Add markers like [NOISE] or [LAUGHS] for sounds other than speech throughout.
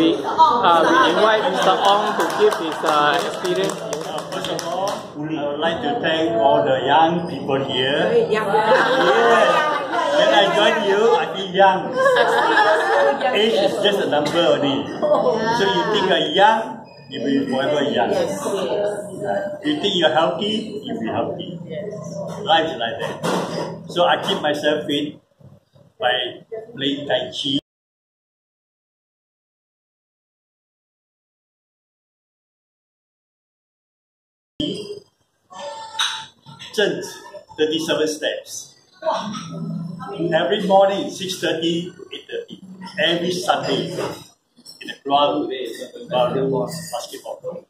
we uh, we invite Mr. Ong to give his uh, experience. First of all, I would like to thank all the young people here. Young. Yes. When I join you, I feel young. Age is just a number only. So you think you're young, you will be forever young. Right. You think you're healthy, you'll be healthy. Life is like that. So I keep myself fit by playing Tai Chi. Zheng, 37 steps. Every morning, 6.30 to 8.30. Every Sunday, in the ground, ground basketball.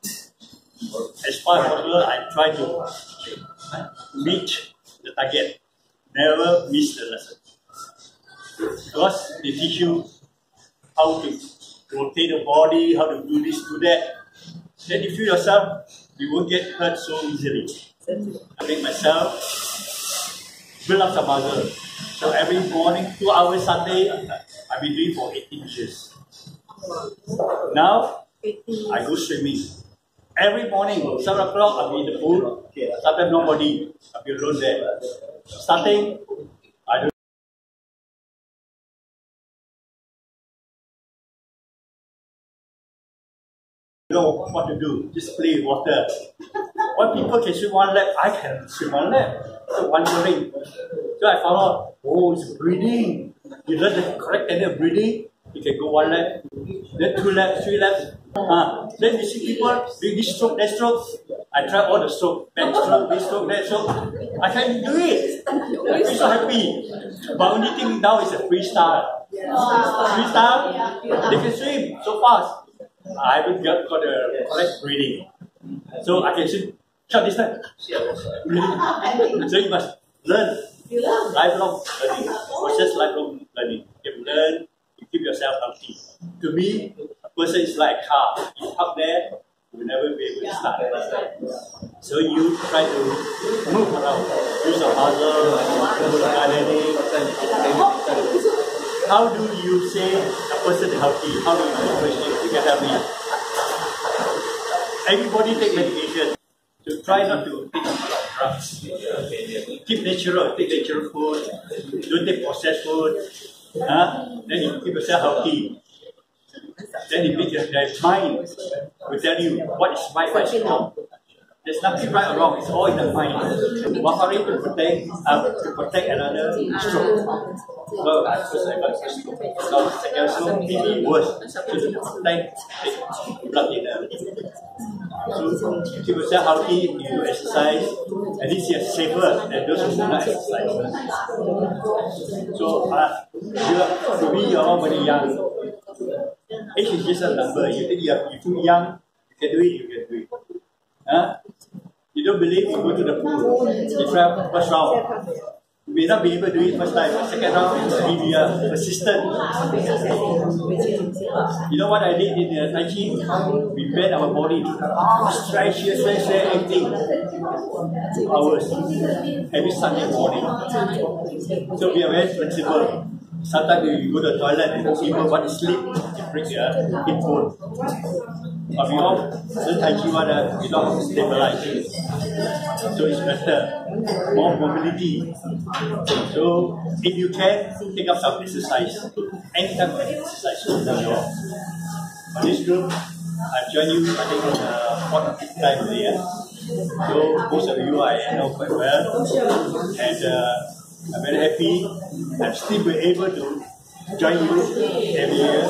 As far as possible, I try to meet the target. Never miss the lesson. Because they teach you how to rotate the body, how to do this, do that. Then you feel yourself, you won't get hurt so easily. I make myself build up some muscle. So every morning, two hours Sunday, I've been doing for 18 years. Now, I go swimming. Every morning, 7 o'clock, I'll be in the pool. Sometimes nobody, I'll be alone there. Starting, know what to do. Just play water. When people can swim one lap, I can swim one lap. So wondering. So I found out, oh, it's breathing. You learn the correct technique of breathing, you can go one lap, then two laps, three laps. Uh, then you see people doing this stroke, that stroke. I try all the stroke, back stroke, this stroke, that stroke. I can do it. I feel so happy. But only thing now is a freestyle. Freestyle, they can swim so fast. I haven't got, got the correct reading. So I can swim short distance. Breathing. So you must learn lifelong learning. [LAUGHS] Process lifelong learning. You to learn to keep yourself healthy. To me, a person is like a car. You park there, you will never be able to start. So you try to move around, use your muscle, gardening. How do you say a person healthy? How do you differentiate? Can help me. Everybody take medication. So try not to take a lot of drugs. Keep natural, take natural food. Don't take processed food. Huh? Then you keep yourself healthy. Then you make your, your mind will tell you what is right, what is wrong. There's nothing right or wrong, it's all in the mind. Warfarin to protect uh, to protect another stroke. First I got a stroke. Now second stroke, maybe worse. So to protect the blood in the so keep yourself healthy, you exercise, at least you're safer than those who do not exercise. So uh, you're, to me, you're all very young. Age is just a number. You think you're, you're too young, you can do it, you can do it. Huh? Don't believe, go to the pool. You try first round. You may not be able to do it first time, second round, if you persistent. You know what I did in the Tai Chi? We bend our body, stretch here, stretch there, everything. Two hours, every Sunday morning. So we are very flexible. Sometimes you go to the toilet and want to sleep, you bring your hip bone. But we all learn Tai Chi one, uh, we to stabilize. So it's better, more mobility. So if you can, take up some exercise. Anytime you can exercise, so tell you all. But this group, I've joined you, I think, uh, fourth or fifth time. Yeah? So most of you I know quite well. And uh, I'm very happy I'm still able to join you every year.